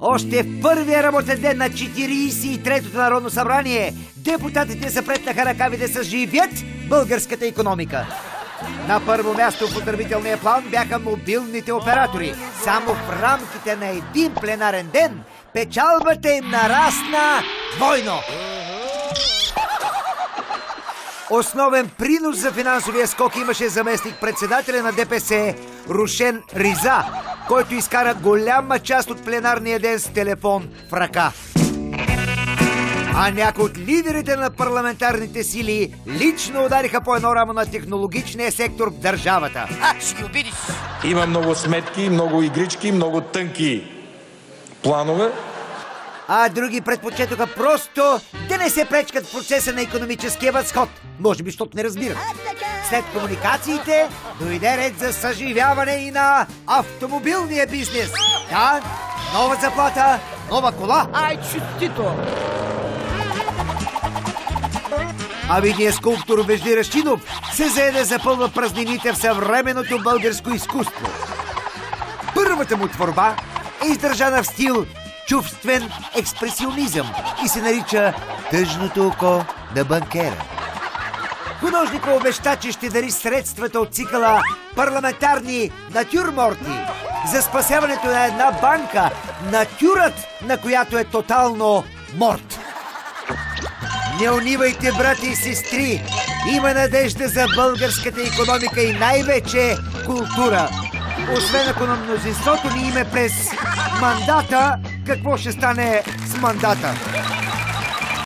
Още в първия работен ден на 43-то Народно събрание депутатите запретнаха ръкави да съживят българската економика. На първо място в потребителния план бяха мобилните оператори. Само в рамките на един пленарен ден печалбата им нарасна двойно. Основен принос за финансовия скок имаше заместник председателя на ДПС Рушен Риза, който изкара голяма част от пленарния ден с телефон в ръка. А някои от лидерите на парламентарните сили лично удариха по едно рамо на технологичния сектор в държавата. А, ще ги обидиш. Има много сметки, много игрички, много тънки планове. А други предпочетоха просто да не се пречкат в процеса на економическия възход. Може би, защото не разбират. След комуникациите дойде ред за съживяване и на автомобилния бизнес. Да, нова заплата, нова кола. Ай, честито. А видният скулптор Вежди Рашидов се зае да запълва празнините в съвременното българско изкуство. Първата му творба е издържана в стил чувствен експресионизъм и се нарича Тъжното око на банкера. Художникът обеща, че ще дари средствата от цикъла парламентарни натюрморти за спасяването на една банка, натюрът на която е тотално морт. Не унивайте, брати и сестри! Има надежда за българската економика и най-вече култура. Освен ако на мнозинството ни име през мандата, какво ще стане с мандата?